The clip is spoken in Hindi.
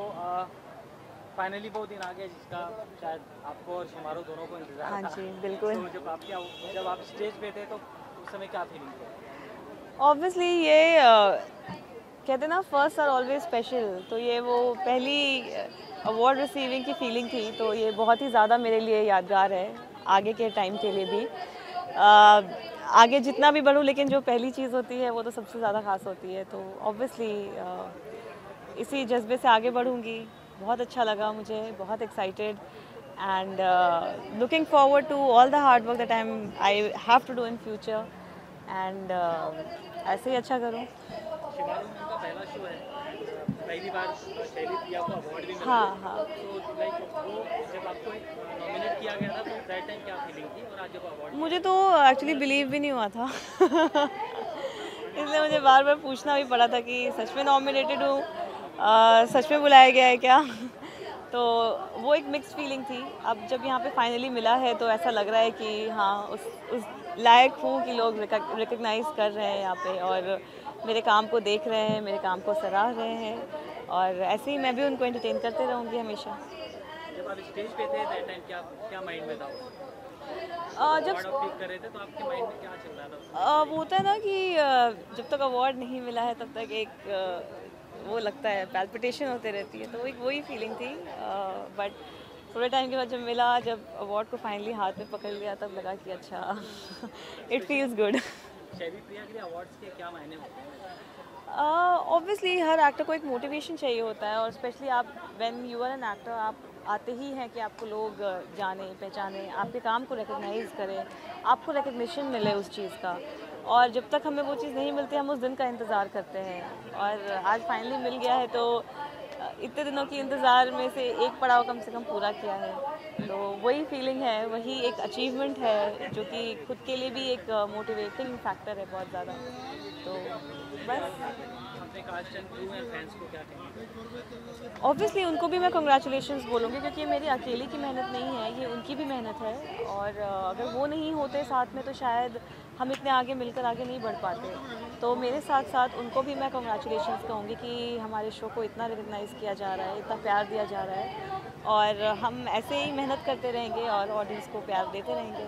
तो फाइनली वो दिन आ गया जिसका शायद आपको और शिमारो दोनों को इंतज़ार हाँ जी, बिल्कुल। तो जब आपके जब आप स्टेज पे थे तो उस समय क्या फीलिंग थी? ऑब्वियसली ये अ, कहते ना फ़र्स्ट आर ऑलवेज स्पेशल तो ये वो पहली अवार्ड रिसीविंग की फीलिंग थी। तो ये बहुत ही ज़्यादा मेरे लिए यादगार है आगे के टाइम के लिए भी। अ, आगे जितना भी बढ़ूँ लेकिन जो पहली चीज़ होती है वो तो सबसे ज़्यादा ख़ास होती है। तो ऑब्वियसली इसी जज्बे से आगे बढ़ूँगी। बहुत अच्छा लगा मुझे बहुत excited and looking forward to all the hard work that I am I have to do in future and ऐसे ही अच्छा करूँ। पहला है uh, पहली बार uh, शैली प्रिया को अवार्ड भी मिला। हाँ हाँ। तो लाइक वो जब आपको नॉमिनेट किया गया था तो दैट टाइम क्या फीलिंग थी? और आज जब अवार्ड मुझे तो एक्चुअली बिलीव भी नहीं हुआ था। इसलिए मुझे बार बार पूछना भी पड़ा था कि सच में नॉमिनेटेड हूँ। सच में बुलाया गया है क्या? तो वो एक मिक्स फीलिंग थी। अब जब यहाँ पे फाइनली मिला है तो ऐसा लग रहा है कि हाँ उस उस लायक हूँ कि लोग रिकग्नाइज कर रहे हैं यहाँ पे और मेरे काम को देख रहे हैं मेरे काम को सराह रहे हैं और ऐसे ही मैं भी उनको एंटरटेन करते रहूँगी हमेशा। जब आप स्टेज पे थे दैट टाइम क्या क्या माइंड में था जब कर रहे थे तो आपके माइंड में क्या चल रहा था? वो होता है ना कि जब तक अवार्ड नहीं मिला है तब तक एक वो लगता है पैल्पिटेशन होते रहती है तो एक वही फीलिंग थी बट थोड़े टाइम के बाद जब मिला जब अवार्ड को फाइनली हाथ में पकड़ लिया तब लगा कि अच्छा इट फील्स गुड ऑब्वियसली हर एक्टर को एक मोटिवेशन चाहिए होता है और स्पेशली आप when you are an actor आप आते ही हैं कि आपको लोग जाने पहचाने आपके काम को रिकग्नाइज करें आपको रिकग्निशन मिले उस चीज़ का। और जब तक हमें वो चीज़ नहीं मिलती, हम उस दिन का इंतज़ार करते हैं। और आज फाइनली मिल गया है तो इतने दिनों की इंतज़ार में से एक पड़ाव कम से कम पूरा किया है। तो वही फीलिंग है, वही एक अचीवमेंट है, जो कि खुद के लिए भी एक मोटिवेटिंग फैक्टर है बहुत ज़्यादा। तो बस। ऑब्वियसली उनको भी मैं कंग्रेचुलेशंस बोलूँगी क्योंकि ये मेरी अकेले की मेहनत नहीं है ये उनकी भी मेहनत है। और अगर वो नहीं होते साथ में तो शायद हम इतने आगे मिलकर आगे नहीं बढ़ पाते। तो मेरे साथ साथ उनको भी मैं कंग्रेचुलेशंस कहूँगी कि हमारे शो को इतना रिकगनाइज़ किया जा रहा है इतना प्यार दिया जा रहा है। और हम ऐसे ही मेहनत करते रहेंगे और ऑडियंस को प्यार देते रहेंगे।